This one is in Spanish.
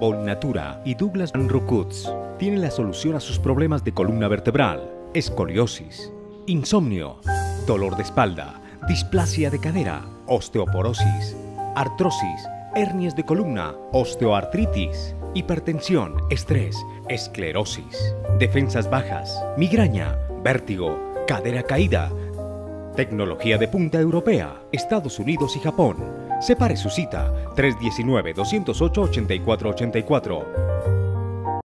Volnatura y Douglas Rucutz tienen la solución a sus problemas de columna vertebral, escoliosis, insomnio, dolor de espalda, displasia de cadera, osteoporosis, artrosis, hernias de columna, osteoartritis, hipertensión, estrés, esclerosis, defensas bajas, migraña, vértigo, cadera caída. Tecnología de punta europea, Estados Unidos y Japón. Separe su cita 319-208-8484.